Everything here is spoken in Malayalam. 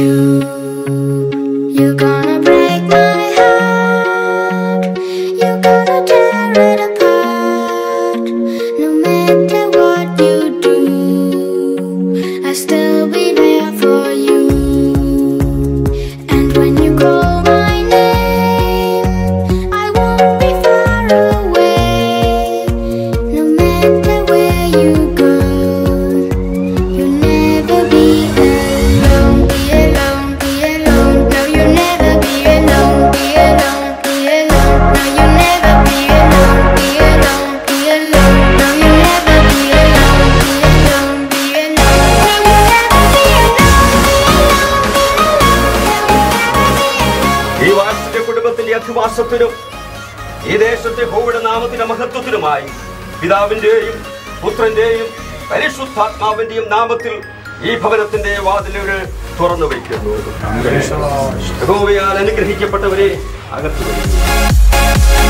you കർത്താവിന്റെ അധിവാസത്തിനും ഈ ദേശത്തെ ഭൂവിടെ നാമത്തിന്റെ മഹത്വത്തിനുമായി പിതാവിന്റെയും പുത്രന്റെയും പരിശുദ്ധാത്മാവിന്റെയും നാമത്തിൽ ഈ ഭവനത്തിന്റെ വാതിലുകൾ തുറന്നു വയ്ക്കുന്നു. അനുഗ്രഹിക്കപ്പെട്ടവരെ അകത്തു വരും